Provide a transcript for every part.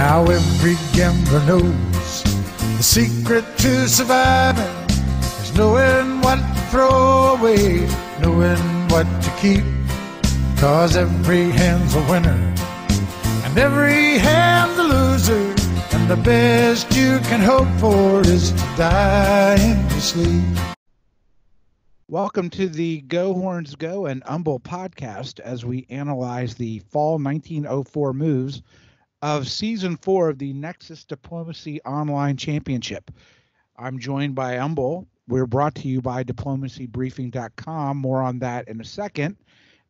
Now every gambler knows the secret to surviving is knowing what to throw away, knowing what to keep. Cause every hand's a winner and every hand's a loser. And the best you can hope for is to die in your sleep. Welcome to the Go Horns Go and Umble podcast as we analyze the fall 1904 moves of season four of the Nexus Diplomacy Online Championship. I'm joined by Umble. We're brought to you by diplomacybriefing.com. More on that in a second.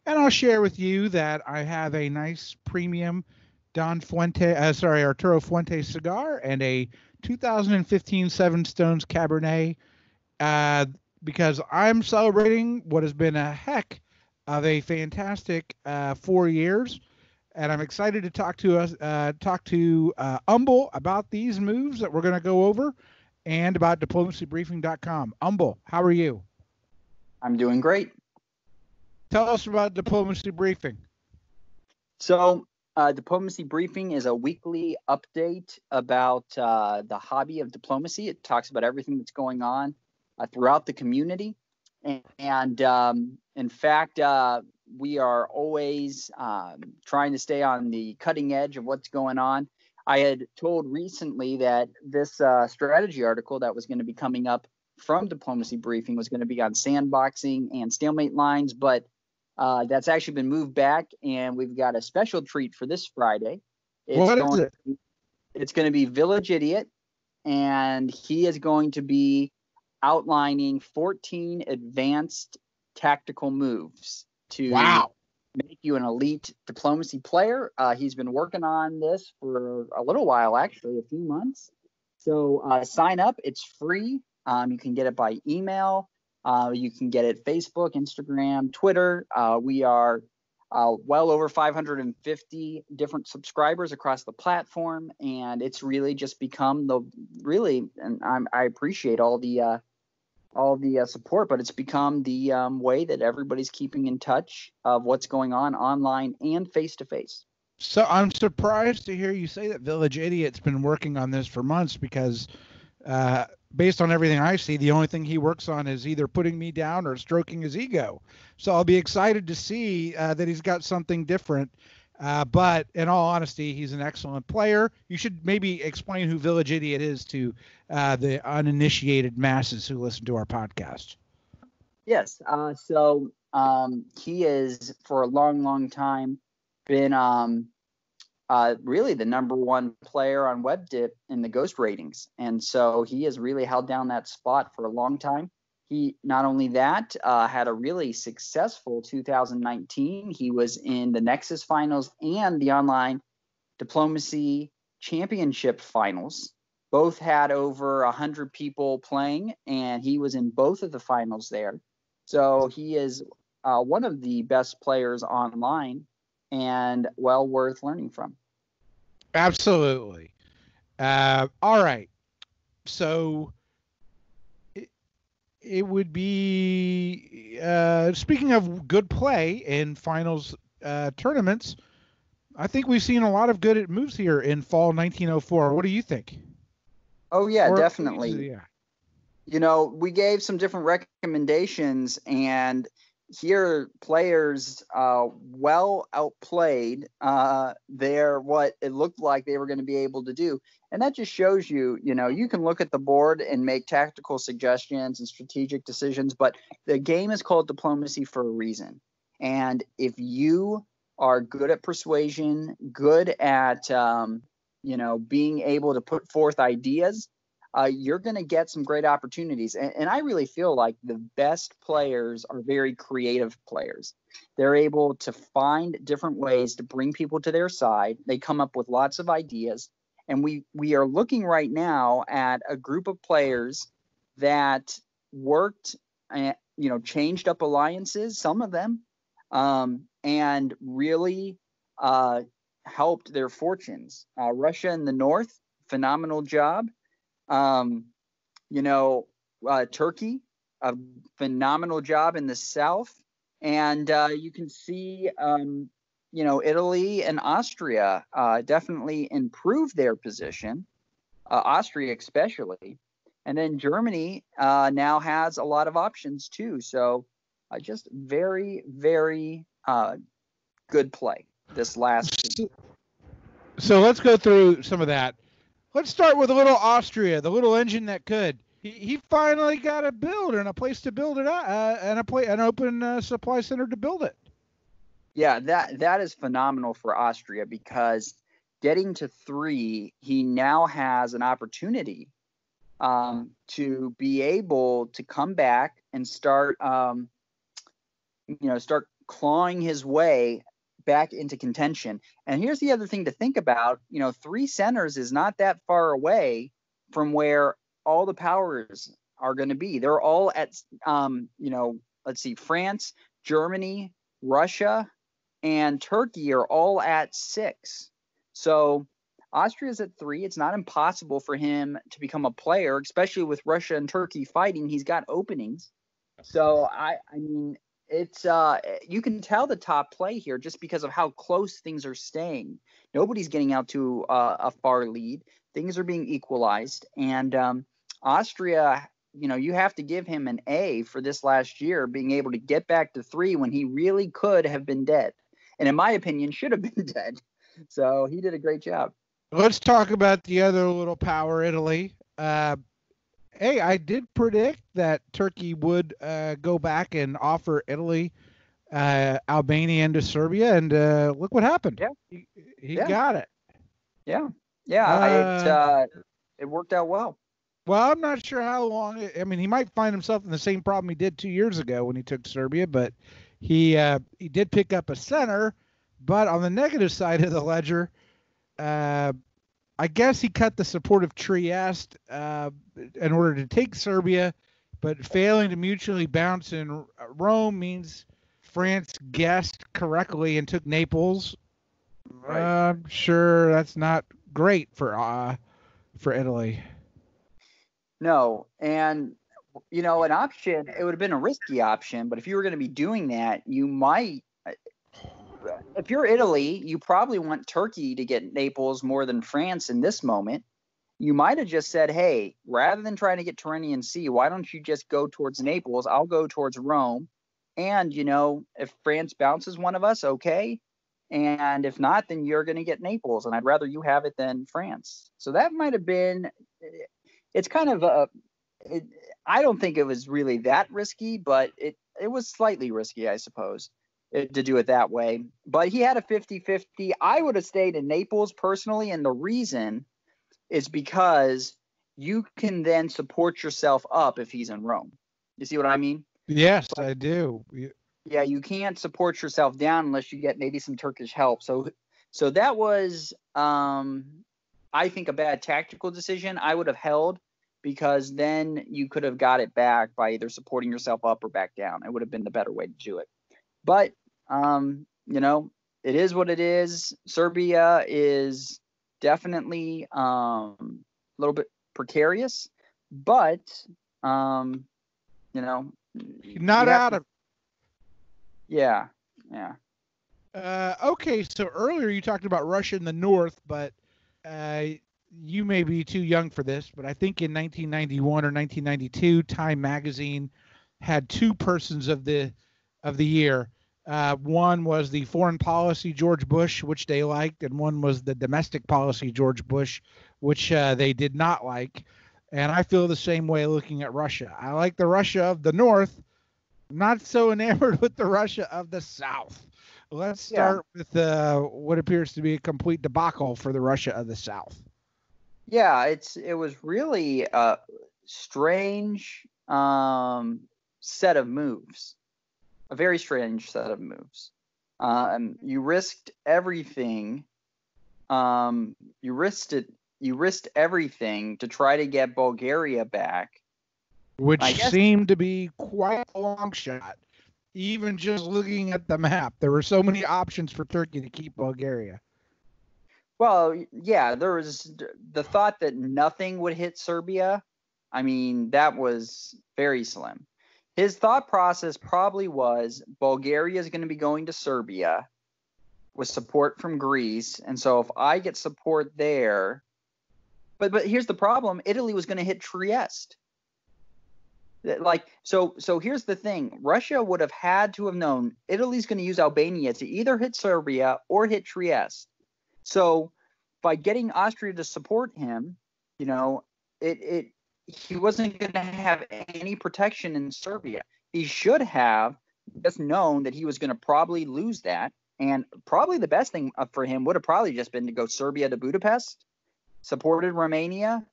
And I'll share with you that I have a nice premium Don Fuente, uh, sorry, Arturo Fuente cigar and a 2015 Seven Stones Cabernet uh, because I'm celebrating what has been a heck of a fantastic uh, four years. And I'm excited to talk to us, uh, talk to uh, Umble about these moves that we're going to go over, and about diplomacybriefing.com. Umble, how are you? I'm doing great. Tell us about Diplomacy Briefing. So, uh, Diplomacy Briefing is a weekly update about uh, the hobby of diplomacy. It talks about everything that's going on uh, throughout the community. And, and um, in fact, uh, we are always um, trying to stay on the cutting edge of what's going on. I had told recently that this uh, strategy article that was going to be coming up from Diplomacy Briefing was going to be on sandboxing and stalemate lines, but uh, that's actually been moved back, and we've got a special treat for this Friday. It's what is it? It's going to be Village Idiot, and he is going to be outlining 14 advanced tactical moves to wow. make you an elite diplomacy player. Uh, he's been working on this for a little while, actually, a few months. So uh, sign up. It's free. Um, you can get it by email. Uh, you can get it Facebook, Instagram, Twitter. Uh, we are uh, well over 550 different subscribers across the platform, and it's really just become the really. And I'm, i appreciate all the uh, all the uh, support, but it's become the um, way that everybody's keeping in touch of what's going on online and face to face. So I'm surprised to hear you say that Village Idiot's been working on this for months because, uh, based on everything I see, the only thing he works on is either putting me down or stroking his ego. So I'll be excited to see uh, that he's got something different uh, but in all honesty, he's an excellent player. You should maybe explain who Village Idiot is to uh, the uninitiated masses who listen to our podcast. Yes. Uh, so um, he is for a long, long time been um, uh, really the number one player on WebDip in the Ghost ratings, and so he has really held down that spot for a long time. He not only that uh, had a really successful 2019. He was in the Nexus finals and the online diplomacy championship finals. Both had over 100 people playing, and he was in both of the finals there. So he is uh, one of the best players online and well worth learning from. Absolutely. Uh, all right. So it would be uh, speaking of good play in finals uh, tournaments. I think we've seen a lot of good moves here in fall 1904. What do you think? Oh yeah, or, definitely. Yeah. You know, we gave some different recommendations, and here players uh, well outplayed uh, their what it looked like they were going to be able to do. And that just shows you you know you can look at the board and make tactical suggestions and strategic decisions but the game is called diplomacy for a reason. And if you are good at persuasion good at um, you know being able to put forth ideas uh, you're going to get some great opportunities. And, and, I really feel like the best players are very creative players. They're able to find different ways to bring people to their side. They come up with lots of ideas. And we, we are looking right now at a group of players that worked, uh, you know, changed up alliances, some of them, um, and really uh, helped their fortunes. Uh, Russia in the north, phenomenal job. Um, you know, uh, Turkey, a phenomenal job in the south. And uh, you can see um, you know, Italy and Austria uh, definitely improved their position, uh, Austria especially. And then Germany uh, now has a lot of options too. So uh, just very, very good play this last. So let's go through some of that. Let's start with a little Austria, the little engine that could. He, he finally got a build and a place to build it at, uh, and a play, an open uh, supply center to build it. Yeah, that that is phenomenal for Austria because getting to three, he now has an opportunity um, to be able to come back and start, um, you know, start clawing his way back into contention. And here's the other thing to think about: you know, three centers is not that far away from where all the powers are going to be. They're all at, um, you know, let's see, France, Germany, Russia, and Turkey are all at six. So Austria's at three. It's not impossible for him to become a player, especially with Russia and Turkey fighting. He's got openings. So I, I mean, it's uh, you can tell the top play here just because of how close things are staying. Nobody's getting out to uh, a far lead. Things are being equalized, and um, Austria you know, you have to give him an A for this last year, being able to get back to three when he really could have been dead and in my opinion, should have been dead. So he did a great job. Let's talk about the other little power, Italy. Uh, hey, I did predict that Turkey would uh, go back and offer Italy uh, Albania into Serbia, and uh, look what happened. Yeah, he, he yeah. got it. Yeah, yeah, it uh, uh, it worked out well. Well, I'm not sure how long. I mean, he might find himself in the same problem he did two years ago when he took Serbia, but he uh, he did pick up a center, but on the negative side of the ledger, uh, I guess he cut the support of Trieste uh, in order to take Serbia, but failing to mutually bounce in Rome means France guessed correctly and took Naples. Right. I'm sure that's not great for uh, for Italy. No, and you know, an option, it would have been a risky option, but if you were going to be doing that, you might. If you're Italy, you probably want Turkey to get Naples more than France in this moment. You might have just said, hey, rather than trying to get Tyrrhenian Sea, why don't you just go towards Naples? I'll go towards Rome. And, you know, if France bounces one of us, okay. And if not, then you're going to get Naples. And I'd rather you have it than France. So that might have been, eh, it's kind of a, it, I don't think it was really that risky, but it it was slightly risky, I suppose, to do it that way. But he had a 50-50. I would have stayed in Naples personally, and the reason is because you can then support yourself up if he's in Rome. You see what I mean? Yes, but, I do. Yeah, you can't support yourself down unless you get maybe some Turkish help. So so that was um I think a bad tactical decision. I would have held because then you could have got it back by either supporting yourself up or back down. It would have been the better way to do it. But um, you know, it is what it is. Serbia is definitely um, a little bit precarious, but um, you know, not out to, of. Yeah, yeah. Uh, okay, so earlier you talked about Russia in the north, but uh, you may be too young for this, but I think in 1991 or 1992, Time Magazine had two persons of the of the year. Uh, one was the foreign policy George Bush, which they liked, and one was the domestic policy George Bush, which uh, they did not like. And I feel the same way looking at Russia. I like the Russia of the North, not so enamored with the Russia of the South. Let's start yeah. with uh, what appears to be a complete debacle for the Russia of the South. Yeah, it's it was really a strange um, set of moves, a very strange set of moves. Um, you risked everything. Um, you risked it. You risked everything to try to get Bulgaria back, which guess, seemed to be quite a long shot. Even just looking at the map, there were so many options for Turkey to keep Bulgaria. Well, yeah, there was the thought that nothing would hit Serbia. I mean, that was very slim. His thought process probably was Bulgaria is going to be going to Serbia. with support from Greece, and so if I get support there, but but here's the problem: Italy was going to hit Trieste. Like so so here's the thing: Russia would have had to have known Italy's going to use Albania to either hit Serbia or hit Trieste. So by getting Austria to support him, you know, it it he wasn't going to have any protection in Serbia. He should have just known that he was going to probably lose that. And probably the best thing uh, for him would have probably just been to go Serbia to Budapest, supported Romania,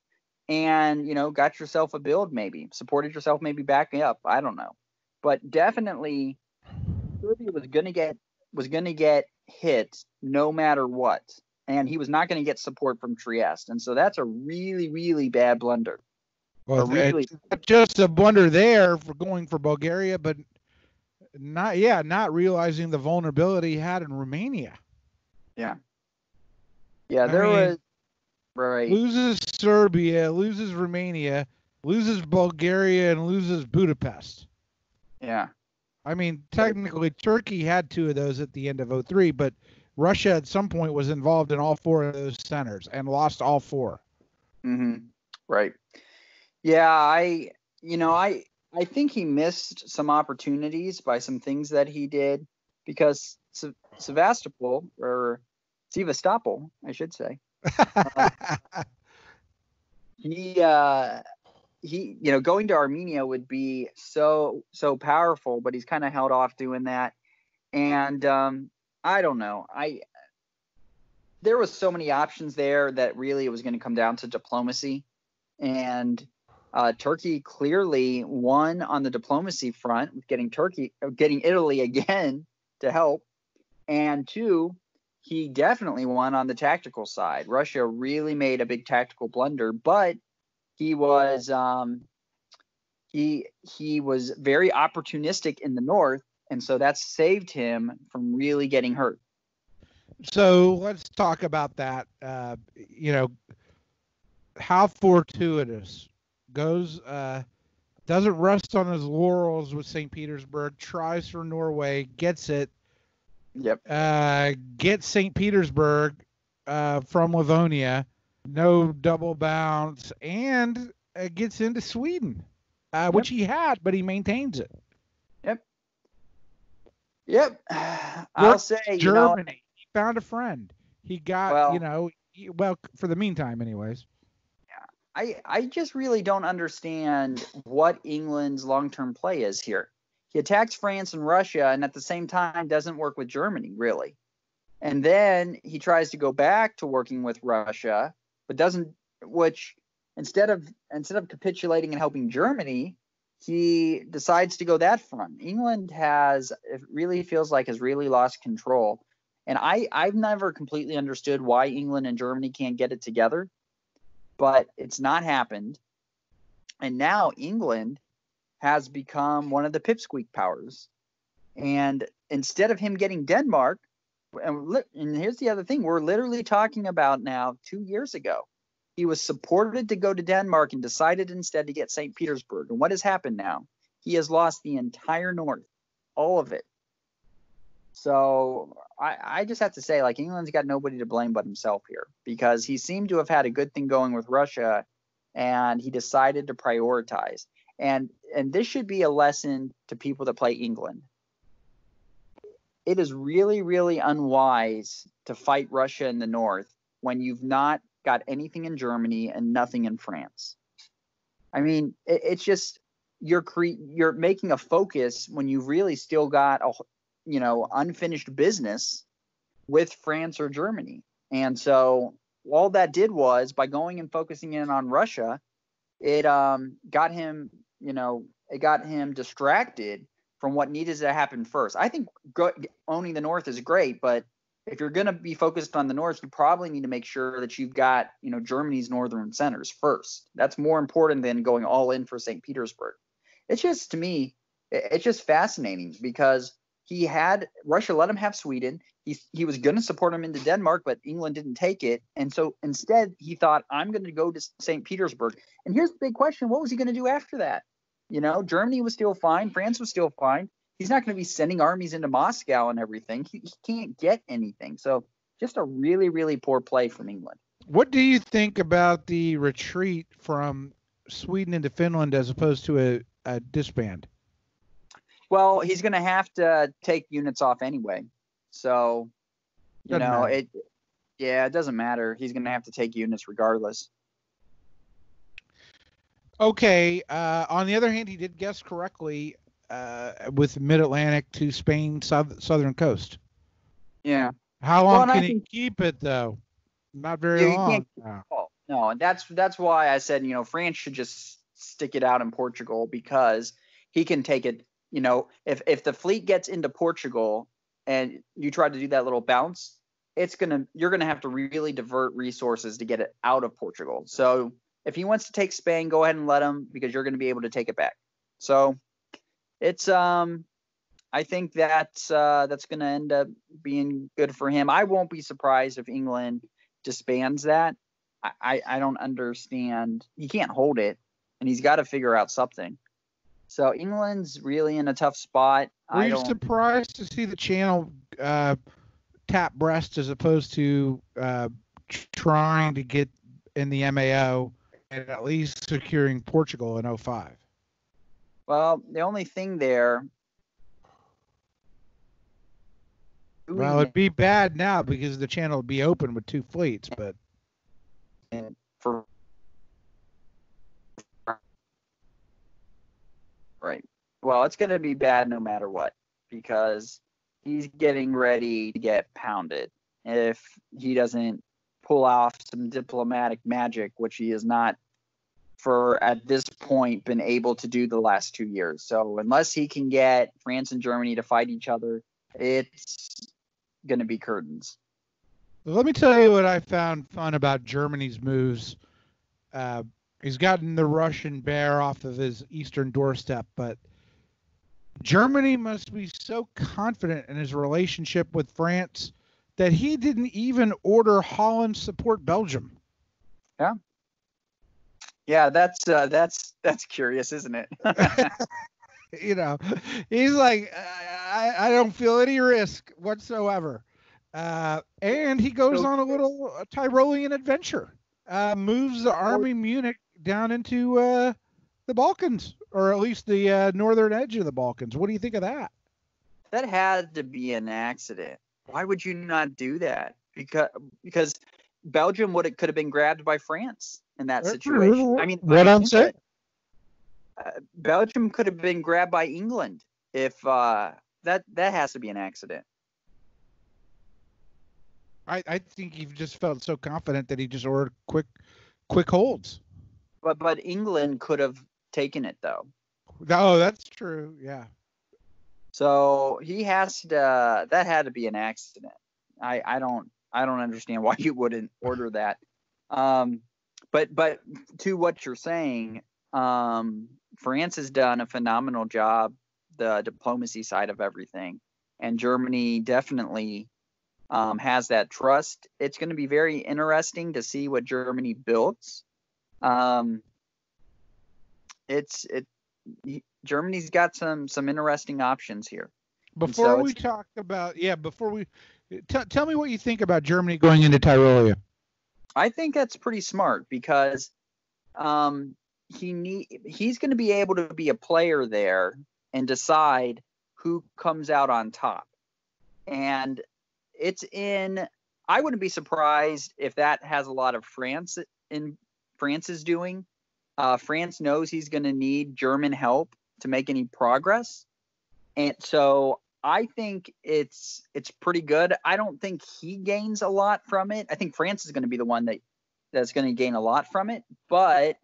and you know got yourself a build maybe, supported yourself maybe backing up. I don't know, but definitely Serbia was going to get was going to get hit no matter what, and he was not going to get support from Trieste, and so that's a really really bad blunder. Well, really, just a blunder there for going for Bulgaria, but not yeah, not realizing the vulnerability he had in Romania. Yeah. Yeah, there I mean, was right. Loses Serbia, loses Romania, loses Bulgaria, and loses Budapest. Yeah. I mean, technically, Turkey had two of those at the end of 03, but Russia at some point was involved in all four of those centers and lost all 4 Mm-hmm. Right. Yeah, I you know, I I think he missed some opportunities by some things that he did because Sevastopol or Sevastopol, I should say. uh, he uh he you know going to Armenia would be so so powerful, but he's kind of held off doing that. And um I don't know. I there was so many options there that really it was going to come down to diplomacy and uh, Turkey clearly won on the diplomacy front with getting Turkey, uh, getting Italy again to help, and two, he definitely won on the tactical side. Russia really made a big tactical blunder, but he was um, he he was very opportunistic in the north, and so that saved him from really getting hurt. So let's talk about that. Uh, you know, how fortuitous goes uh, doesn't rest on his laurels with St. Petersburg, tries for Norway, gets it. Yep. Uh, gets St. Petersburg uh, from Livonia, no double bounce, and uh, gets into Sweden, uh, yep. which he had, but he maintains it. Yep. Yep. I'll say Germany. You know, he found a friend. He got, well, you know, he, well, for the meantime, anyways. I, I just really don't understand what England's long term play is here. He attacks France and Russia and at the same time doesn't work with Germany, really. And then he tries to go back to working with Russia, but doesn't which instead of instead of capitulating and helping Germany, he decides to go that front. England has it really feels like has really lost control. And I I've never completely understood why England and Germany can't get it together but it's not happened. And now England has become one of the pipsqueak powers. And instead of him getting Denmark, and, and here's the other thing we're literally talking about now two years ago. He was supported to go to Denmark and decided instead to get St. Petersburg. And what has happened now? He has lost the entire North, all of it. So I, I just have to say, like, England's got nobody to blame but himself here because he seemed to have had a good thing going with Russia and he decided to prioritize. And and this should be a lesson to people that play England. It is really, really unwise to fight Russia in the north when you've not got anything in Germany and nothing in France. I mean, it, it's just you're cre- you're making a focus when you've really still got a, you know, unfinished business with France or Germany. And so all that did was by going and focusing in on Russia, it um, got him, you know, it got him distracted from what needed to happen first. I think go- owning the North is great, but if you're going to be focused on the North, you probably need to make sure that you've got, you know, Germany's northern centers first. That's more important than going all in for St. Petersburg. It's just to me, it's just fascinating because he had Russia let him have Sweden. He he was going to support him into Denmark, but England didn't take it, and so instead he thought, "I'm going to go to St. Petersburg." And here's the big question: What was he going to do after that? You know, Germany was still fine, France was still fine. he's not going to be sending armies into Moscow and everything. He, he can't get anything. So just a really, really poor play from England. What do you think about the retreat from Sweden into Finland as opposed to a, a disband? Well, he's going to have to take units off anyway. So, you doesn't know, matter. it yeah, it doesn't matter. He's going to have to take units regardless. Okay. Uh, on the other hand, he did guess correctly uh, with Mid Atlantic to Spain south, southern coast. Yeah. How long well, can he keep it though? Not very yeah, long. No. no, and that's that's why I said you know France should just stick it out in Portugal because he can take it. You know, if if the fleet gets into Portugal and you try to do that little bounce, it's gonna you're gonna have to really divert resources to get it out of Portugal. So if he wants to take Spain, go ahead and let him because you're gonna be able to take it back. So it's um I think that's uh, that's going to end up being good for him. I won't be surprised if England disbands that. I, I, I don't understand. He can't hold it, and he's got to figure out something. So England's really in a tough spot. Were you surprised to see the channel uh, tap Brest as opposed to uh, trying to get in the MAO and at least securing Portugal in 05? Well, the only thing there. Well, it'd be bad now because the channel would be open with two fleets, but. And for. Right. Well, it's going to be bad no matter what because he's getting ready to get pounded if he doesn't pull off some diplomatic magic, which he has not for at this point been able to do the last two years. So unless he can get France and Germany to fight each other, it's going to be curtains. Let me tell you what I found fun about Germany's moves. Uh, he's gotten the Russian bear off of his eastern doorstep, but Germany must be so confident in his relationship with France that he didn't even order Holland support Belgium. Yeah, yeah, that's uh, that's that's curious, isn't it? you know, he's like, I, I don't feel any risk whatsoever. Uh, and he goes on a little Tyrolean adventure. Uh, moves the army Munich down into uh, the Balkans, or at least the uh, northern edge of the Balkans. What do you think of that? That had to be an accident. Why would you not do that? Because because Belgium would have could have been grabbed by France in that situation. I mean, what I'm saying. Uh, Belgium could have been grabbed by England if uh, that that has to be an accident. I, I think he just felt so confident that he just ordered quick quick holds. But but England could have taken it though. Oh, that's true. Yeah. So he has to. That had to be an accident. I I don't I don't understand why you wouldn't order that. Um, but but to what you're saying, um, France has done a phenomenal job the diplomacy side of everything, and Germany definitely um, has that trust. It's going to be very interesting to see what Germany builds. Um, it's it Germany's got some some interesting options here. Before so we talk about yeah, before we t- tell me what you think about Germany going into Tyrolia. I think that's pretty smart because um, he need he's going to be able to be a player there and decide who comes out on top. And it's in I wouldn't be surprised if that has a lot of France in France is doing. Uh, France knows he's going to need German help to make any progress, and so I think it's it's pretty good. I don't think he gains a lot from it. I think France is going to be the one that that's going to gain a lot from it, but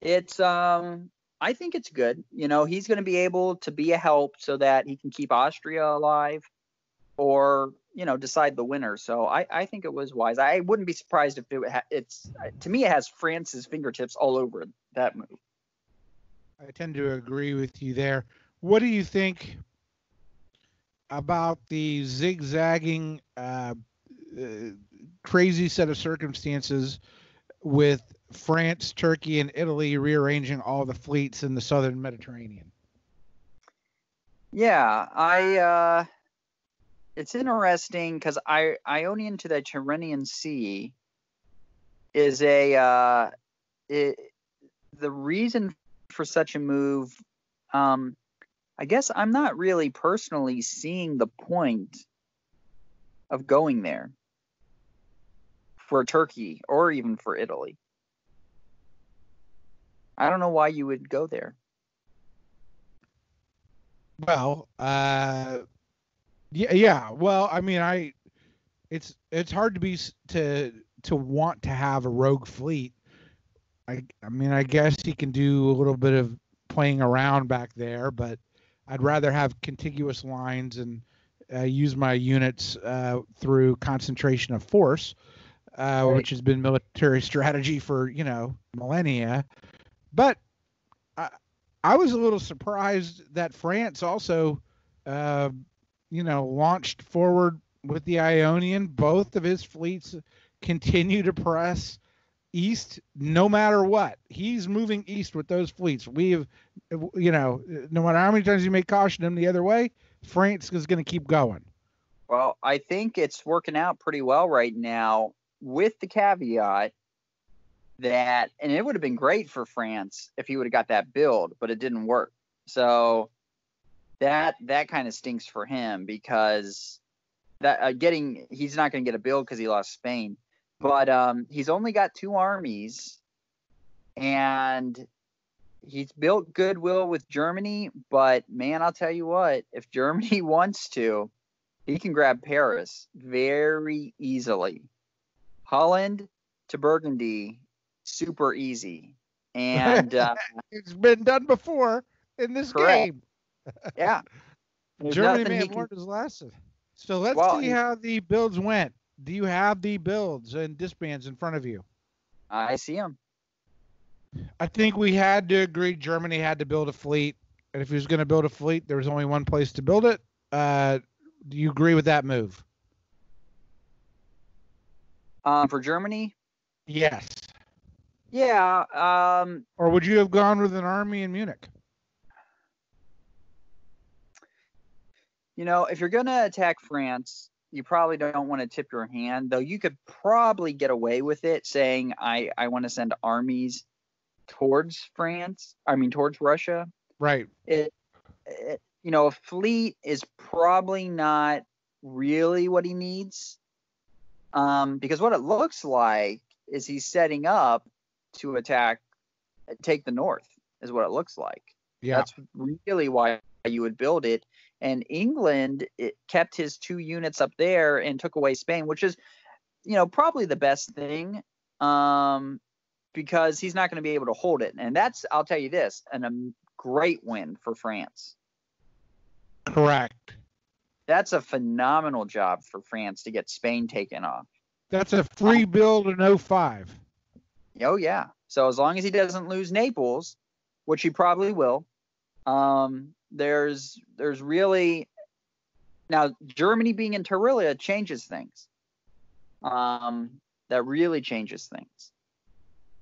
it's um I think it's good. You know, he's going to be able to be a help so that he can keep Austria alive or, you know, decide the winner. So I, I think it was wise. I wouldn't be surprised if it ha- it's to me it has France's fingertips all over that move. I tend to agree with you there. What do you think about the zigzagging, uh, uh, crazy set of circumstances with France, Turkey, and Italy rearranging all the fleets in the southern Mediterranean? Yeah, I. Uh, it's interesting because I Ionian to the Tyrrhenian Sea is a uh, it, the reason for such a move. Um, I guess I'm not really personally seeing the point of going there for Turkey or even for Italy. I don't know why you would go there. Well, uh, yeah, yeah. Well, I mean, I, it's it's hard to be to to want to have a rogue fleet. I I mean, I guess he can do a little bit of playing around back there, but I'd rather have contiguous lines and uh, use my units uh, through concentration of force, uh, right. which has been military strategy for you know millennia. But I, I was a little surprised that France also, uh, you know, launched forward with the Ionian. Both of his fleets continue to press east no matter what. He's moving east with those fleets. We have, you know, no matter how many times you may caution him the other way, France is going to keep going. Well, I think it's working out pretty well right now with the caveat that, and it would have been great for France if he would have got that build, but it didn't work. So that that kind of stinks for him because that uh, getting he's not going to get a build because he lost Spain, but um, he's only got two armies, and he's built goodwill with Germany. But man, I'll tell you what, if Germany wants to, he can grab Paris very easily. Holland to Burgundy super easy. And uh, it's been done before in this correct. game. Yeah. Germany may have learned his lesson. So let's well, see how the builds went. Do you have the builds and disbands in front of you? I see them. I think we had to agree Germany had to build a fleet. And if he was going to build a fleet, there was only one place to build it. Uh, do you agree with that move? Um, for Germany? Yes. Yeah. Um, or would you have gone with an army in Munich? You know, if you're going to attack France, you probably don't want to tip your hand, though you could probably get away with it saying, I, I want to send armies towards France, I mean, towards Russia. Right. It, it, you know, a fleet is probably not really what he needs. Um, because what it looks like is he's setting up to attack, take the north, is what it looks like. Yeah. That's really why you would build it. And England it kept his two units up there and took away Spain, which is, you know, probably the best thing. Um, because he's not going to be able to hold it. And that's, I'll tell you this, an, a great win for France. Correct. That's a phenomenal job for France to get Spain taken off. That's a free build in 05. Oh yeah. So as long as he doesn't lose Naples, which he probably will, um, there's there's really now Germany being in Tyrolia changes things. Um, that really changes things.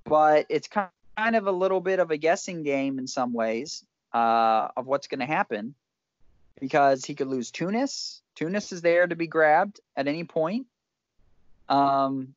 But it's kind of a little bit of a guessing game in some ways uh, of what's going to happen because he could lose Tunis. Tunis is there to be grabbed at any point. Um,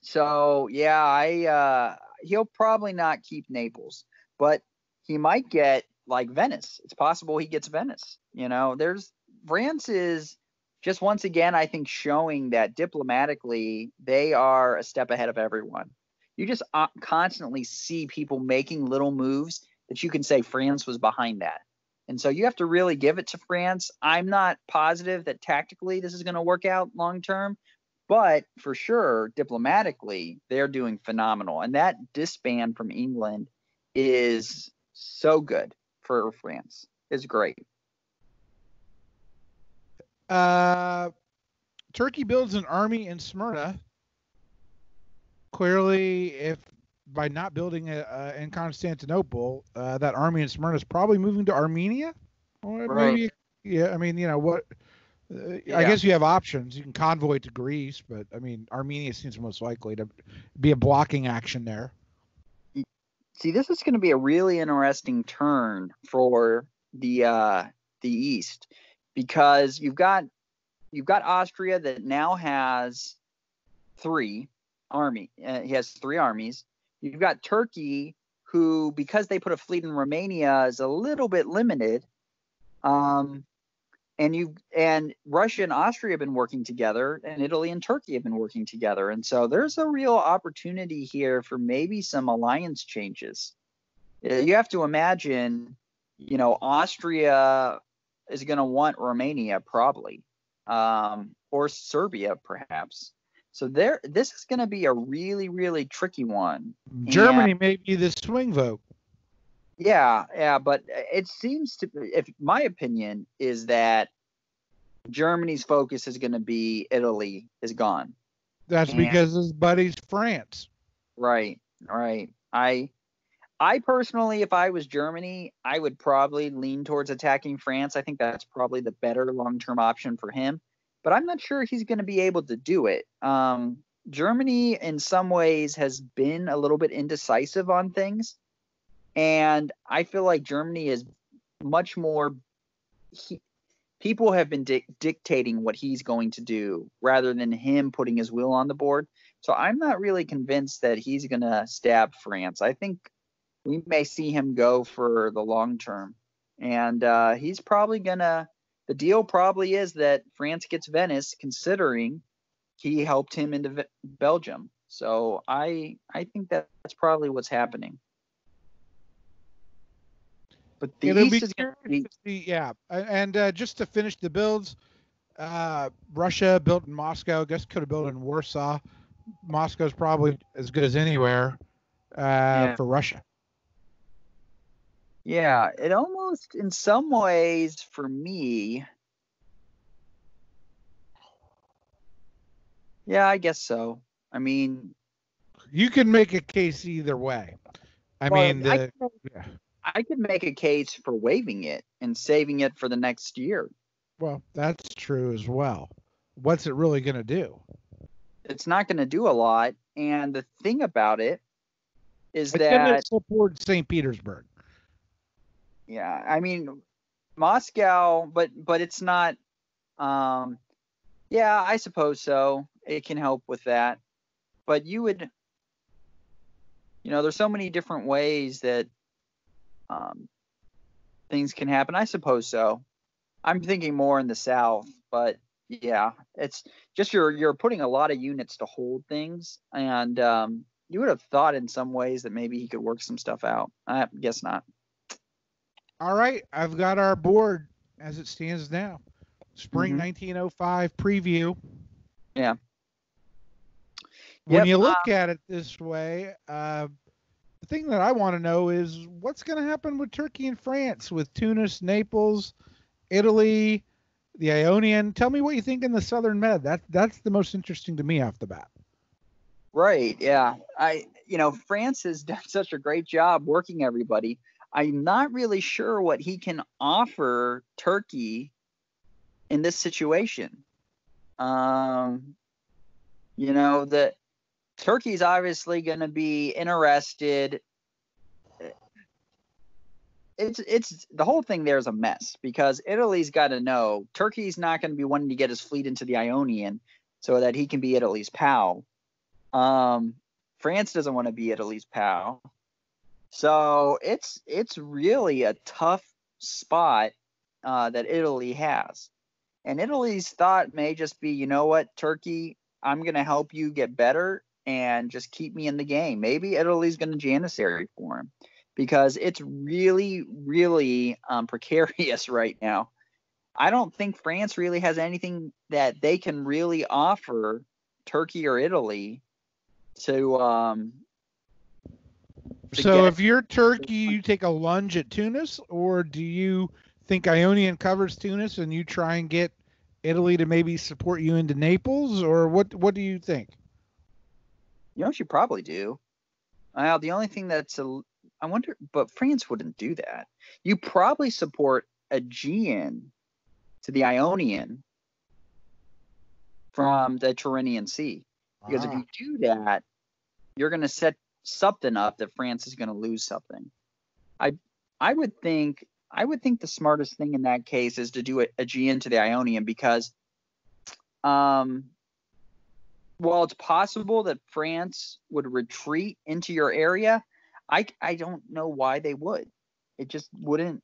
so yeah, I uh, he'll probably not keep Naples, but he might get like Venice. It's possible he gets Venice. You know, there's France is just once again, I think, showing that diplomatically they are a step ahead of everyone. You just uh, constantly see people making little moves that you can say France was behind that. And so you have to really give it to France. I'm not positive that tactically this is going to work out long term, but for sure, diplomatically, they're doing phenomenal. And that disband from England is so good for France. is great. Uh, Turkey builds an army in Smyrna. Clearly, if by not building a, uh, in Constantinople, uh, that army in Smyrna is probably moving to Armenia. Or right. maybe, yeah. I mean, you know what? Uh, yeah. I guess you have options. You can convoy to Greece, but I mean, Armenia seems most likely to be a blocking action there. See, this is going to be a really interesting turn for the uh, the East because you've got you've got Austria that now has three army. Uh, he has three armies. You've got Turkey who, because they put a fleet in Romania, is a little bit limited. Um, and you and Russia and Austria have been working together, and Italy and Turkey have been working together, and so there's a real opportunity here for maybe some alliance changes. Uh, you have to imagine, you know, Austria is going to want Romania probably, um, or Serbia perhaps. So there, this is going to be a really, really tricky one. Germany and, may be the swing vote. Yeah, yeah, but it seems to, if my opinion is that Germany's focus is going to be Italy is gone. That's and, because his buddy's France. Right, right. I, I personally, if I was Germany, I would probably lean towards attacking France. I think that's probably the better long-term option for him. But I'm not sure he's going to be able to do it. Um, Germany, in some ways, has been a little bit indecisive on things and I feel like Germany is much more. He, people have been di- dictating what he's going to do rather than him putting his will on the board. So I'm not really convinced that he's going to stab France. I think we may see him go for the long term. And uh, he's probably going to, the deal probably is that France gets Venice, considering he helped him into v- Belgium. So I I think that that's probably what's happening. But the It'll East is going to be yeah. And uh, just to finish the builds, uh, Russia built in Moscow. I guess could have built in Warsaw. Moscow's probably as good as anywhere uh, yeah. for Russia. Yeah, it almost, in some ways, for me. Yeah, I guess so. I mean, you can make a case either way. I well, mean, the, I, yeah. I could make a case for waiving it and saving it for the next year. Well, that's true as well. What's it really going to do? It's not going to do a lot. And the thing about it is it's that support St. Petersburg. Yeah, I mean Moscow, but but it's not. Um, yeah, I suppose so. It can help with that, but you would. You know, there's so many different ways that um, things can happen. I suppose so. I'm thinking more in the south, but yeah, it's just you're you're putting a lot of units to hold things, and um, you would have thought in some ways that maybe he could work some stuff out. I guess not. All right, I've got our board as it stands now. Spring mm-hmm. 1905 preview. Yeah. When yep, you look uh, at it this way, uh, thing that I want to know is what's going to happen with Turkey and France, with Tunis, Naples, Italy, the Ionian. Tell me what you think in the Southern Med. That that's the most interesting to me off the bat. Right. Yeah. I you know France has done such a great job working everybody. I'm not really sure what he can offer Turkey in this situation. Um, you know that Turkey's obviously going to be interested. It's it's the whole thing there is a mess because Italy's got to know Turkey's not going to be wanting to get his fleet into the Ionian so that he can be Italy's pal. Um, France doesn't want to be Italy's pal. So it's it's really a tough spot uh, that Italy has. And Italy's thought may just be, you know what, Turkey, I'm going to help you get better and just keep me in the game. Maybe Italy's going to Janissary for him because it's really, really um, precarious right now. I don't think France really has anything that they can really offer Turkey or Italy to. Um, to so, if you're Turkey, you take a lunge at Tunis, or do you think Ionian covers Tunis and you try and get Italy to maybe support you into Naples, or what? What do you think? You know what you probably do? Well, the only thing that's a, I wonder, but France wouldn't do that. You probably support Aegean to the Ionian from the Tyrrhenian Sea. Because ah. if you do that, you're going to set something up that France is going to lose something. I I would think I would think the smartest thing in that case is to do a, Aegean to the Ionian because, um, while it's possible that France would retreat into your area, I I don't know why they would. It just wouldn't.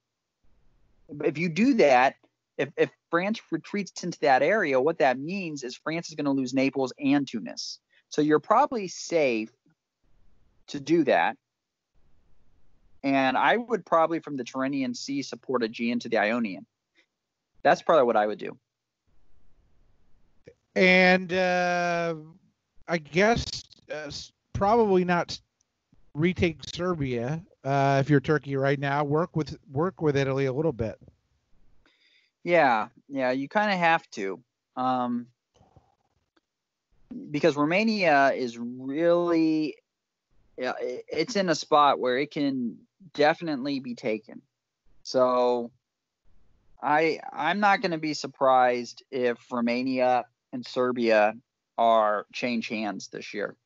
If you do that, if if France retreats into that area, what that means is France is going to lose Naples and Tunis. So you're probably safe to do that. And I would probably from the Tyrrhenian Sea support Aegean to the Ionian. That's probably what I would do. And uh, I guess uh, probably not retake Serbia uh, if you're Turkey right now. Work with work with Italy a little bit. Yeah, yeah, you kind of have to. Um, because Romania is really yeah, it's in a spot where it can definitely be taken. So I I'm not going to be surprised if Romania and Serbia are change hands this year.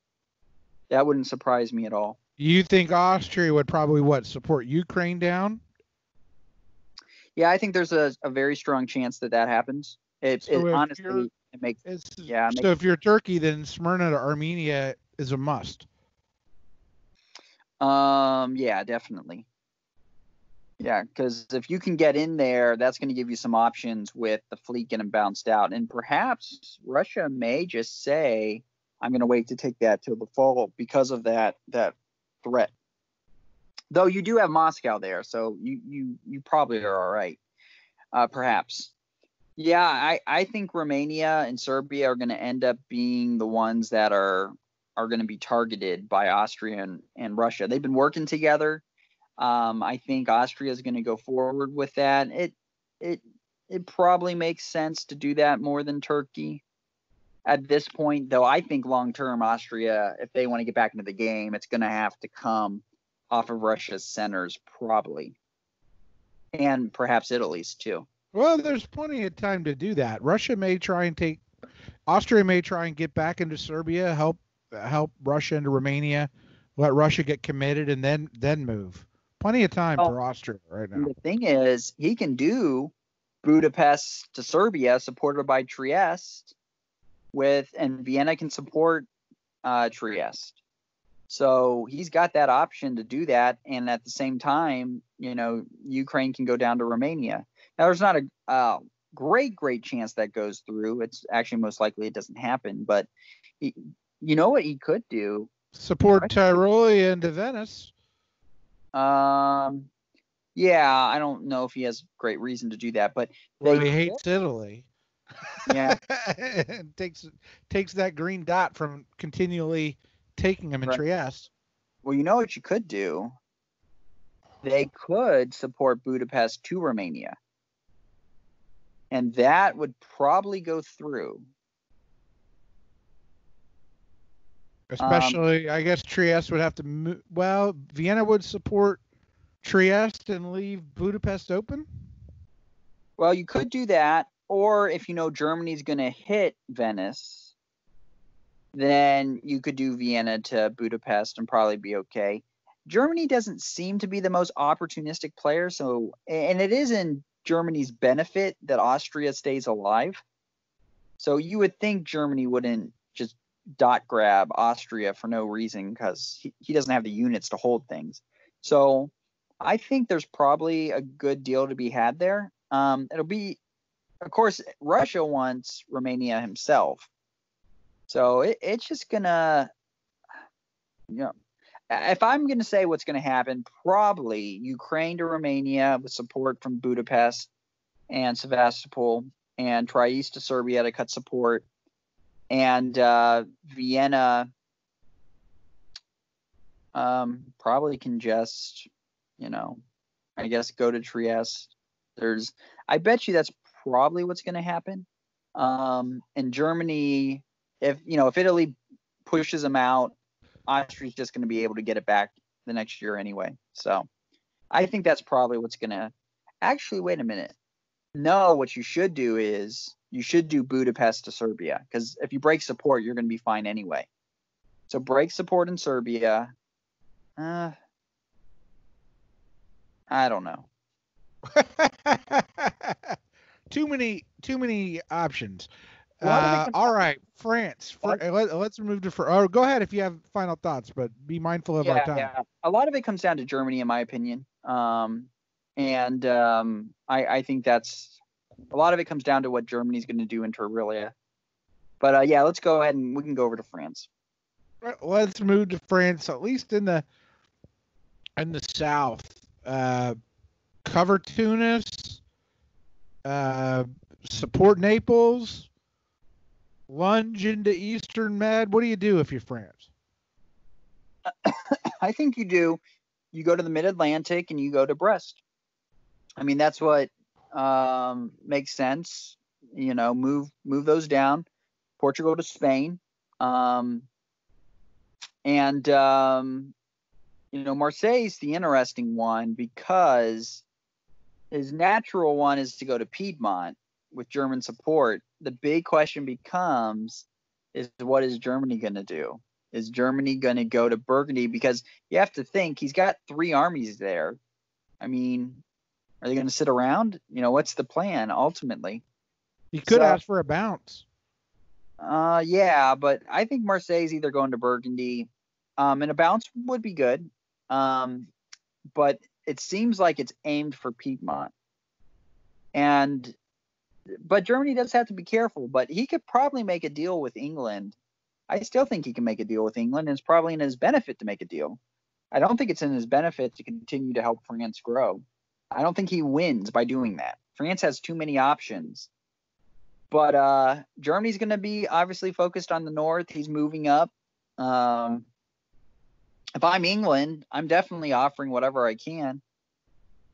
That wouldn't surprise me at all. You think Austria would probably what support Ukraine down? Yeah, I think there's a, a very strong chance that that happens. It, so it honestly it makes yeah. It so if you're Turkey, then Smyrna to Armenia is a must. Um, yeah, definitely. Yeah, because if you can get in there, that's going to give you some options with the fleet getting bounced out, and perhaps Russia may just say, "I'm going to wait to take that till the fall because of that that threat." Though you do have Moscow there, so you you you probably are all right. Uh, perhaps. Yeah, I, I think Romania and Serbia are going to end up being the ones that are are going to be targeted by Austria and, and Russia. They've been working together. Um, I think Austria is going to go forward with that. It it it probably makes sense to do that more than Turkey at this point, though. I think long term Austria, if they want to get back into the game, it's going to have to come off of Russia's centers probably, and perhaps Italy's too. Well, there's plenty of time to do that. Russia may try and take Austria may try and get back into Serbia, help help Russia into Romania, let Russia get committed, and then then move. Plenty of time well, for Austria right now. The thing is, he can do Budapest to Serbia, supported by Trieste, with and Vienna can support uh, Trieste. So he's got that option to do that, and at the same time, you know, Ukraine can go down to Romania. Now, there's not a uh, great, great chance that goes through. It's actually most likely it doesn't happen, but he, you know what he could do? Support right? Tyrolia to Venice. Um, yeah, I don't know if he has great reason to do that, but well, he hates Italy. Yeah, takes takes that green dot from continually taking him in right. Trieste. Well, you know what you could do? They could support Budapest to Romania, and that would probably go through. Especially, um, I guess Trieste would have to move. Well, Vienna would support Trieste and leave Budapest open. Well, you could do that, or if you know Germany's going to hit Venice, then you could do Vienna to Budapest and probably be okay. Germany doesn't seem to be the most opportunistic player, so and it is in Germany's benefit that Austria stays alive. So you would think Germany wouldn't just dot grab Austria for no reason because he, he doesn't have the units to hold things. So I think there's probably a good deal to be had there. Um, it'll be, of course, Russia wants Romania himself. So it, it's just gonna, you know, if I'm gonna say what's gonna happen, probably Ukraine to Romania with support from Budapest and Sevastopol, and Trieste to Serbia to cut support, and uh, Vienna um, probably can just, you know, I guess go to Trieste. There's, I bet you that's probably what's going to happen. Um, and Germany, if you know, if Italy pushes them out, Austria's just going to be able to get it back the next year anyway. So, I think that's probably what's going to. Actually, wait a minute. No, what you should do is you should do Budapest to Serbia because if you break support, you're going to be fine anyway. So break support in Serbia. Uh, I don't know. too many, too many options. Uh, all right, France. For, let, us move to. For, oh, go ahead if you have final thoughts, but be mindful of yeah, our time. Yeah. A lot of it comes down to Germany, in my opinion. Um, and um, I, I think that's a lot of it comes down to what Germany's going to do in Tyrolia. But uh, yeah, let's go ahead and we can go over to France. Let's move to France, at least in the in the south. Uh, cover Tunis, uh, support Naples, lunge into Eastern Med. What do you do if you're France? I think you do. You go to the Mid Atlantic and you go to Brest. I mean, that's what um, makes sense. You know, move move those down. Portugal to Spain, um, and um, you know, Marseille's the interesting one because his natural one is to go to Piedmont with German support. The big question becomes is what is Germany going to do? Is Germany going to go to Burgundy? Because you have to think he's got three armies there. I mean, are they going to sit around? You know, what's the plan ultimately? He could so, ask for a bounce. Uh, yeah, but I think Marseille's either going to Burgundy, um, and a bounce would be good. Um, but it seems like it's aimed for Piedmont. And but Germany does have to be careful, but he could probably make a deal with England. I still think he can make a deal with England, and it's probably in his benefit to make a deal. I don't think it's in his benefit to continue to help France grow. I don't think he wins by doing that. France has too many options. But uh, Germany's going to be obviously focused on the north. He's moving up. Um, if I'm England, I'm definitely offering whatever I can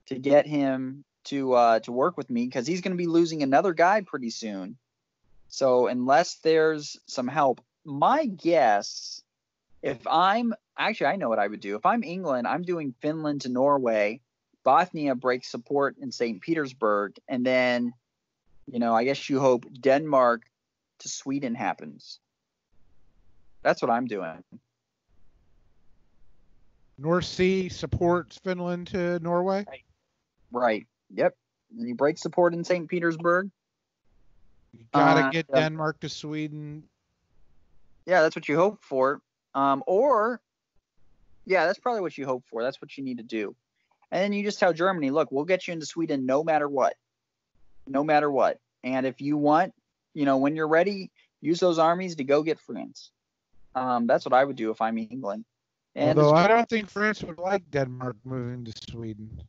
to get him to uh, to work with me because he's going to be losing another guy pretty soon. So unless there's some help, my guess, if I'm actually I know what I would do. If I'm England, I'm doing Finland to Norway, Bothnia breaks support in St. Petersburg, and then, you know, I guess you hope Denmark to Sweden happens. That's what I'm doing. North Sea supports Finland to Norway. Right. right. Yep. And you break support in St. Petersburg. You gotta uh, get Denmark to Sweden. Yeah, that's what you hope for. Um, or, yeah, that's probably what you hope for. That's what you need to do. And then you just tell Germany, look, we'll get you into Sweden no matter what. No matter what. And if you want, you know, when you're ready, use those armies to go get France. Um, that's what I would do if I'm England. And Although I don't think France would like Denmark moving to Sweden.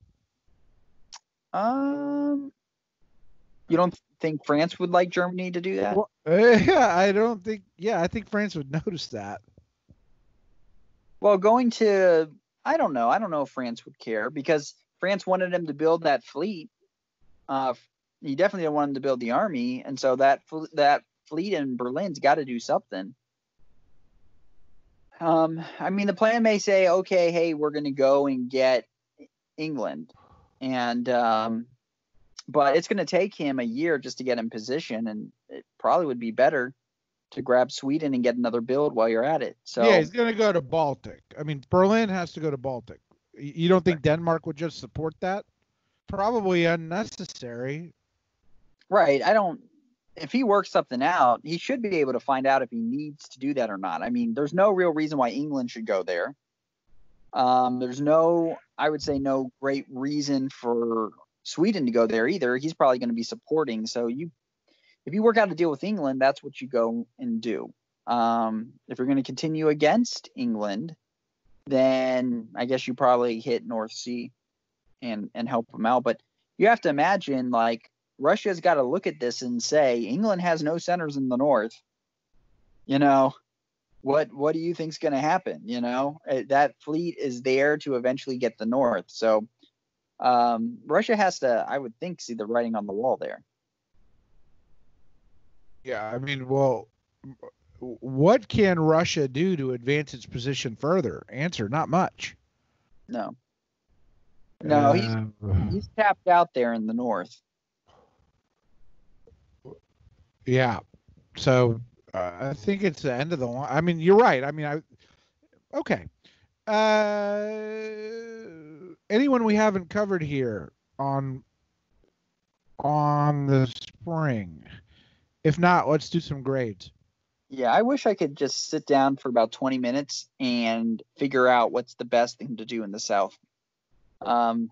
Um, you don't think France would like Germany to do that? Well, yeah, I don't think. Yeah, I think France would notice that. Well, going to, I don't know. I don't know if France would care because France wanted him to build that fleet. Uh, he definitely didn't want him to build the army, and so that that fleet in Berlin's got to do something. Um, I mean, the plan may say, okay, hey, we're going to go and get England, and um, but it's going to take him a year just to get in position, and it probably would be better to grab Sweden and get another build while you're at it. So yeah, he's going to go to Baltic. I mean, Berlin has to go to Baltic. You don't think Denmark would just support that? Probably unnecessary. Right. I don't if he works something out, he should be able to find out if he needs to do that or not. I mean, there's no real reason why England should go there. Um, there's no, I would say, no great reason for Sweden to go there either. He's probably going to be supporting. So you, if you work out a deal with England, that's what you go and do. Um, if you're going to continue against England, then I guess you probably hit North Sea and and help them out. But you have to imagine like Russia's got to look at this and say England has no centers in the north. You know, what what do you think's going to happen? You know, uh, that fleet is there to eventually get the north. So um, Russia has to, I would think, see the writing on the wall there. Yeah, I mean, well, what can Russia do to advance its position further? Answer: Not much. No. No, uh, he's he's tapped out there in the north. Yeah. So uh, I think it's the end of the line. I mean, you're right. I mean, I okay. Uh, anyone we haven't covered here? on on the spring. If not, let's do some grades. Yeah, I wish I could just sit down for about 20 minutes and figure out what's the best thing to do in the South. Um,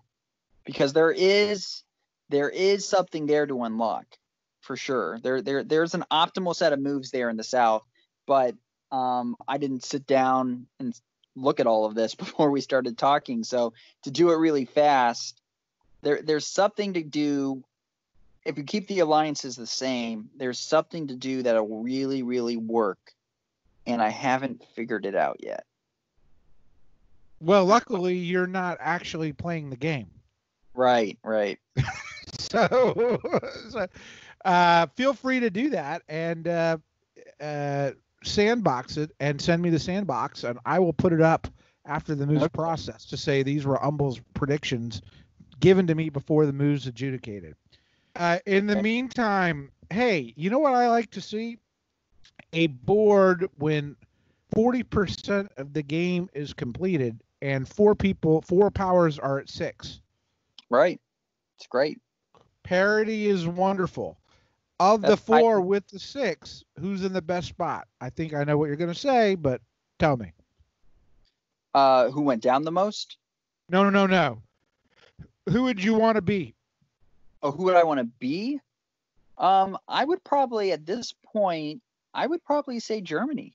because there is there is something there to unlock for sure. There there there's an optimal set of moves there in the South, but um, I didn't sit down and look at all of this before we started talking. So to do it really fast, there there's something to do. If you keep the alliances the same, there's something to do that'll really really work, and I haven't figured it out yet. Well, luckily you're not actually playing the game. Right, right. so, so uh, feel free to do that and uh, uh, sandbox it and send me the sandbox, and I will put it up after the moves okay. process to say these were Umble's predictions given to me before the moves adjudicated. Uh, in the meantime, hey, you know what I like to see? A board when 40% of the game is completed and four people, four powers are at six. Right. It's great. Parity is wonderful. Of That's, the four I, with the six, who's in the best spot? I think I know what you're going to say, but tell me. Uh, who went down the most? No, no, no, no. Who would you want to be? Who would I want to be? Um, I would probably at this point, I would probably say Germany.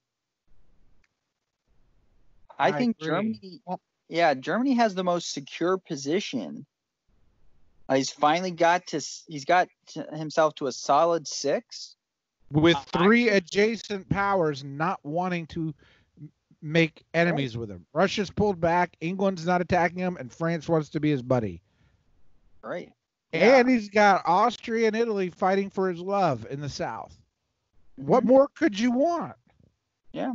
I, I think agree. Germany, yeah, Germany has the most secure position uh, he's finally got to he's got to himself to a solid six with three I, adjacent powers not wanting to make enemies right. with him. Russia's pulled back, England's not attacking him, and France wants to be his buddy. Right. Yeah. And he's got Austria and Italy fighting for his love in the south. Mm-hmm. What more could you want? Yeah.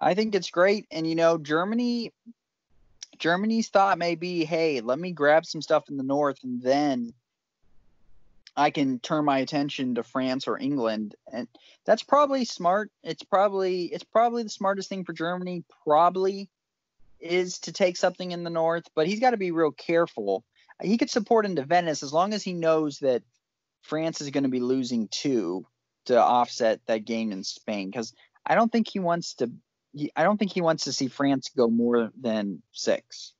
I think it's great. And you know, Germany Germany's thought may be, hey, let me grab some stuff in the north and then I can turn my attention to France or England. And that's probably smart. It's probably it's probably the smartest thing for Germany, probably is to take something in the north, but he's got to be real careful. He could support into Venice as long as he knows that France is going to be losing two to offset that game in Spain because I don't think he wants to I don't think he wants to see France go more than six.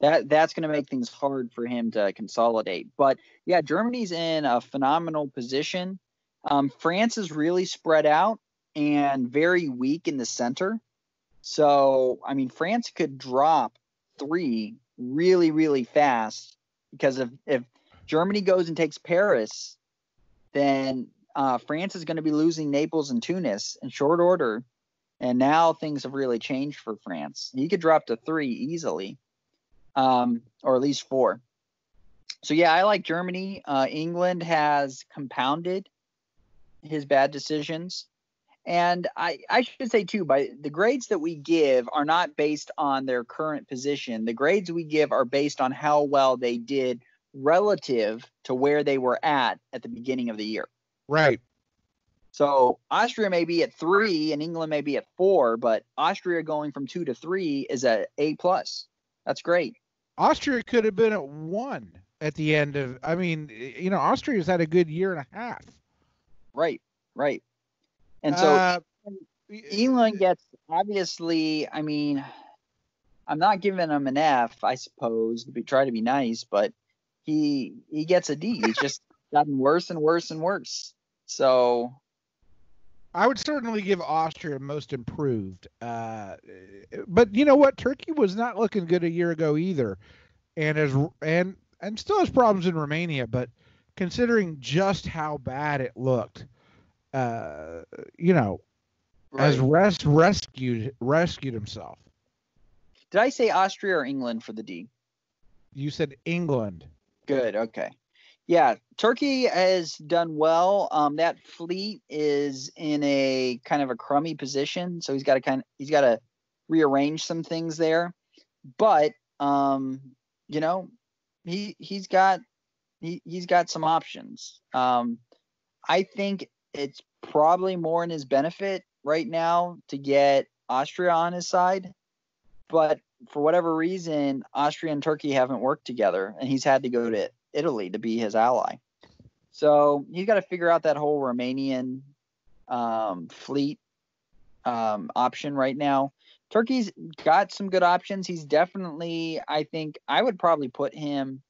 That that's going to make things hard for him to consolidate. But yeah, Germany's in a phenomenal position. Um, France is really spread out and very weak in the center. So I mean, France could drop three really really fast because if if Germany goes and takes Paris, then uh, France is going to be losing Naples and Tunis in short order and now things have really changed for France. He could drop to three easily, um, or at least four. So yeah, I like Germany. Uh, England has compounded his bad decisions, and I I should say too, by the grades that we give are not based on their current position. The grades we give are based on how well they did relative to where they were at at the beginning of the year. Right. So Austria may be at three and England may be at four, but Austria going from two to three is at A plus. That's great. Austria could have been at one at the end of. I mean, you know, Austria's had a good year and a half. Right, right. And so uh, England gets obviously. I mean, I'm not giving him an F, I suppose, to be try to be nice, but he he gets a D. He's just gotten worse and worse and worse. So I would certainly give Austria most improved. Uh, but you know what? Turkey was not looking good a year ago either, and as and and still has problems in Romania. But considering just how bad it looked, uh, you know, right. as rest rescued rescued himself. Did I say Austria or England for the D? You said England. Good. Okay. Yeah, Turkey has done well. Um, that fleet is in a kind of a crummy position, so he's got to kind of he's got to rearrange some things there. But um, you know, he he's got he he's got some options. Um, I think it's probably more in his benefit right now to get Austria on his side, but for whatever reason, Austria and Turkey haven't worked together, and he's had to go to Italy to be his ally. So he's got to figure out that whole Romanian um, fleet um, option right now. Turkey's got some good options. He's definitely, I think, I would probably put him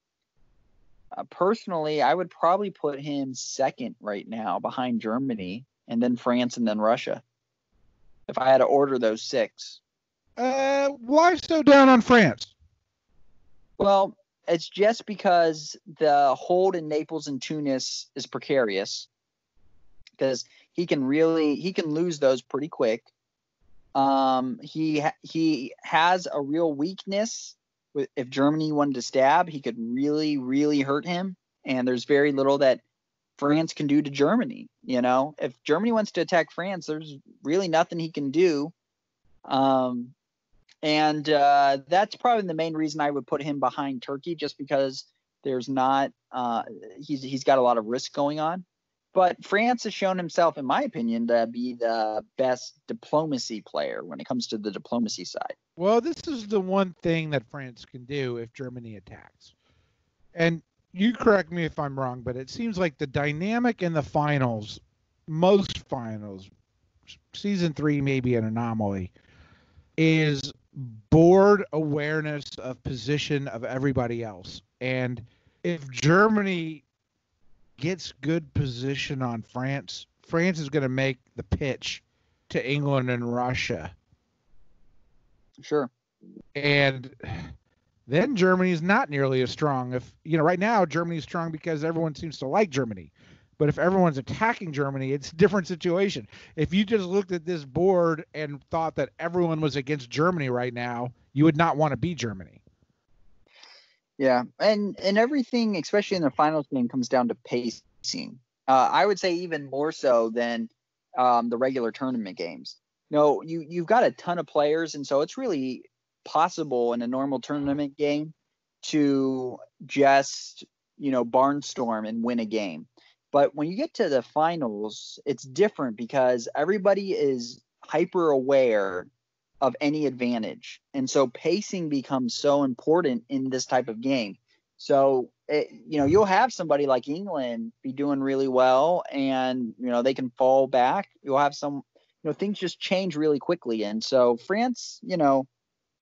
uh, personally. I would probably put him second right now behind Germany, and then France, and then Russia. If I had to order those six. Uh, why so down on France? Well, it's just because the hold in Naples and Tunis is precarious. Because he can really he can lose those pretty quick. Um, he he has a real weakness. If Germany wanted to stab, he could really really hurt him. And there's very little that France can do to Germany. You know, if Germany wants to attack France, there's really nothing he can do. Um, and uh, that's probably the main reason I would put him behind Turkey, just because there's not uh, he's he's got a lot of risk going on. But France has shown himself, in my opinion, to be the best diplomacy player when it comes to the diplomacy side. Well, this is the one thing that France can do if Germany attacks. And you correct me if I'm wrong, but it seems like the dynamic in the finals, most finals, season three may be an anomaly, is board awareness of position of everybody else. And if Germany gets good position on France, France is going to make the pitch to England and Russia. Sure. And then Germany is not nearly as strong. If you know, right now Germany is strong because everyone seems to like Germany. But if everyone's attacking Germany, it's a different situation. If you just looked at this board and thought that everyone was against Germany right now, you would not want to be Germany. Yeah, and and everything, especially in the finals game, comes down to pacing. Uh, I would say even more so than um, the regular tournament games. No, you you've got a ton of players, and so it's really possible in a normal tournament game to just you know barnstorm and win a game. But when you get to the finals, it's different because everybody is hyper aware of any advantage. And so pacing becomes so important in this type of game. So, it, you know, you'll have somebody like England be doing really well and, you know, they can fall back. You'll have some, you know, things just change really quickly. And so France, you know,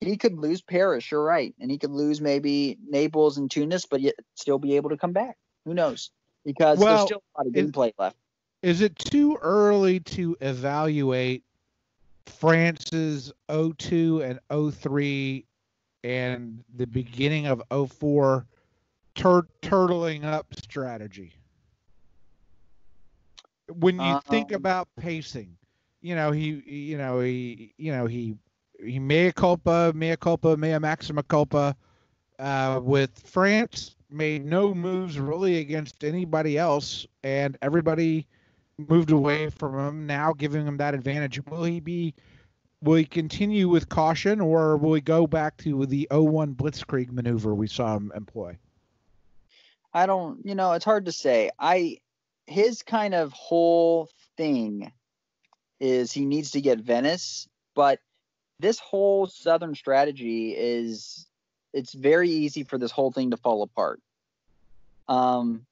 he could lose Paris, you're right. And he could lose maybe Naples and Tunis, but yet still be able to come back. Who knows? because well, there's still a lot of gameplay left. Is it too early to evaluate France's 02 and 03 and the beginning of 04 tur- turtling up strategy? When you um, think about pacing, you know he, you know he, you know he, he mea culpa, mea culpa, mea maxima culpa. Uh, with France, made no moves really against anybody else, and everybody moved away from him. Now giving him that advantage. Will he be? Will he continue with caution, or will he go back to the 0-1 Blitzkrieg maneuver we saw him employ? I don't. You know, it's hard to say. I his kind of whole thing is he needs to get Venice, but this whole southern strategy is it's very easy for this whole thing to fall apart. Um,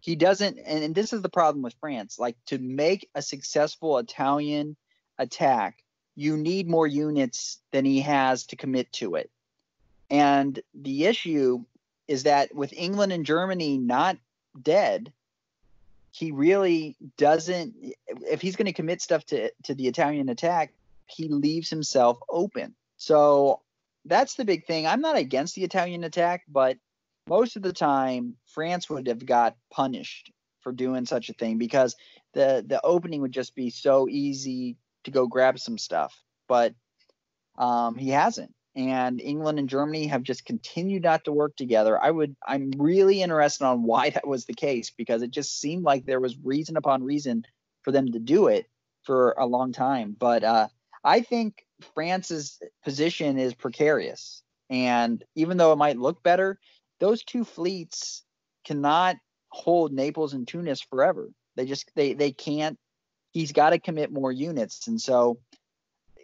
he doesn't, and, and this is the problem with France. Like to make a successful Italian attack, you need more units than he has to commit to it. And the issue is that with England and Germany not dead, he really doesn't. If he's going to commit stuff to to the Italian attack, he leaves himself open. So that's the big thing. I'm not against the Italian attack, but most of the time France would have got punished for doing such a thing because the the opening would just be so easy to go grab some stuff. But um, he hasn't. And England and Germany have just continued not to work together. I would I'm really interested on why that was the case because it just seemed like there was reason upon reason for them to do it for a long time. But uh, I think France's position is precarious. And even though it might look better, those two fleets cannot hold Naples and Tunis forever. They just they they can't. He's got to commit more units, and so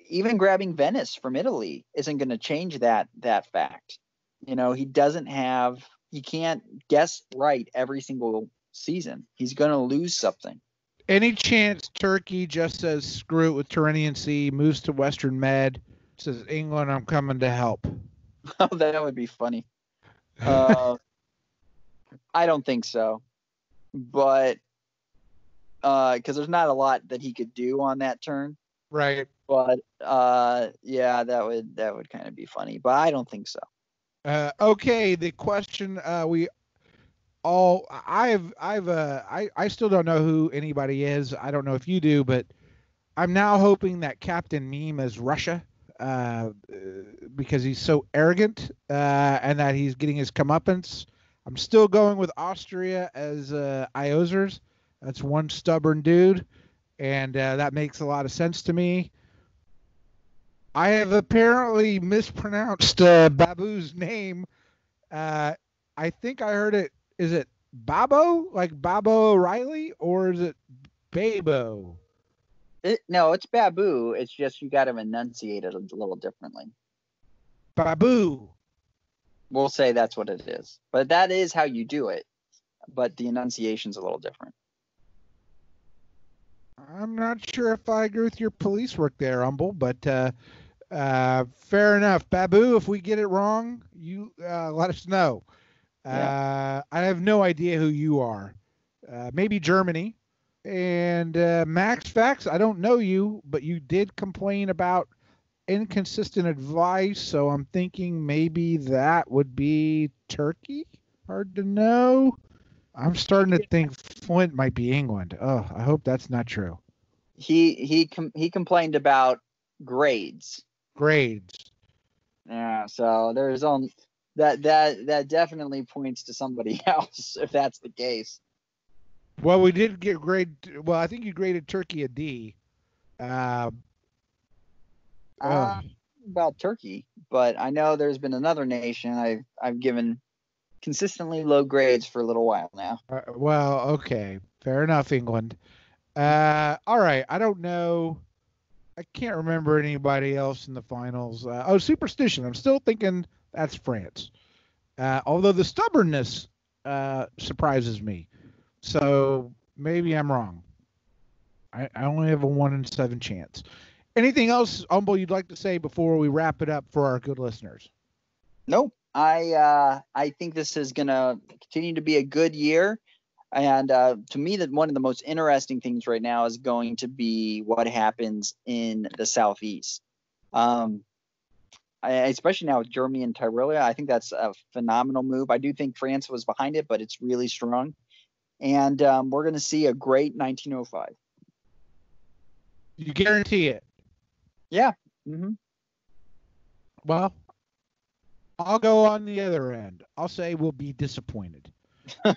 even grabbing Venice from Italy isn't going to change that that fact. You know, he doesn't have he can't guess right every single season. He's going to lose something. Any chance Turkey just says screw it with Tyrrhenian Sea, moves to Western Med, says England, I'm coming to help. Oh, that would be funny. Uh, I don't think so, but because uh, there's not a lot that he could do on that turn. Right. But uh, yeah, that would that would kind of be funny, but I don't think so. Uh, okay, the question uh, we all I've I've uh, I I still don't know who anybody is. I don't know if you do, but I'm now hoping that Captain Meme is Russia uh, because he's so arrogant uh, and that he's getting his comeuppance. I'm still going with Austria as uh, Iozers. That's one stubborn dude, and uh, that makes a lot of sense to me. I have apparently mispronounced uh, Babu's name. Uh, I think I heard it. Is it Babo, like Babo O'Reilly, or is it Babo? It, no, it's Babu. It's just you got to enunciate it a little differently. Babu. We'll say that's what it is, but that is how you do it. But the enunciation's a little different. I'm not sure if I agree with your police work there, Umble, but uh, uh, fair enough. Babu, if we get it wrong, you uh, let us know. Yeah. Uh, I have no idea who you are. Uh, maybe Germany. And uh, Max Facts, I don't know you, but you did complain about inconsistent advice, so I'm thinking maybe that would be Turkey. Hard to know. I'm starting to think Flint might be England. Oh, I hope that's not true. He he com- he complained about grades. Grades. Yeah, so there's on that that that definitely points to somebody else if that's the case. Well, we did get grade. Well, I think you graded Turkey a D. Uh, uh, about Turkey, but I know there's been another nation I've I've given consistently low grades for a little while now. Uh, well, okay, fair enough, England. Uh, all right, I don't know. I can't remember anybody else in the finals. Uh, oh, superstition. I'm still thinking that's France. Uh, although the stubbornness uh, surprises me. So maybe I'm wrong. I, I only have a one in seven chance. Anything else, Umble, you'd like to say before we wrap it up for our good listeners? Nope. I uh, I think this is gonna continue to be a good year, and uh, to me, that one of the most interesting things right now is going to be what happens in the southeast. Um, I, especially now with Germany and Tyrolia, I think that's a phenomenal move. I do think France was behind it, but it's really strong, and um, we're going to see a great 1905. You guarantee it? Yeah. Mm-hmm. Well, I'll go on the other end. I'll say we'll be disappointed. I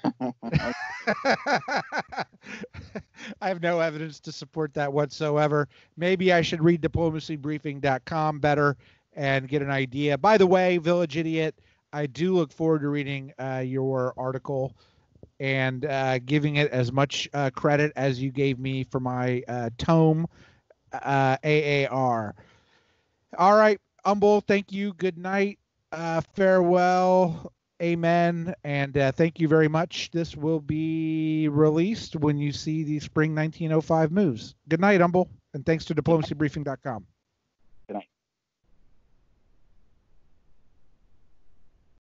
have no evidence to support that whatsoever. Maybe I should read diplomacybriefing.com better and get an idea. By the way, Village Idiot, I do look forward to reading uh, your article and uh, giving it as much uh, credit as you gave me for my uh, tome uh, AAR. All right, Umble, thank you. Good night uh, farewell, amen, and uh, thank you very much. This will be released when you see the spring 1905 moves. Good night, Umble, and thanks to diplomacybriefing.com.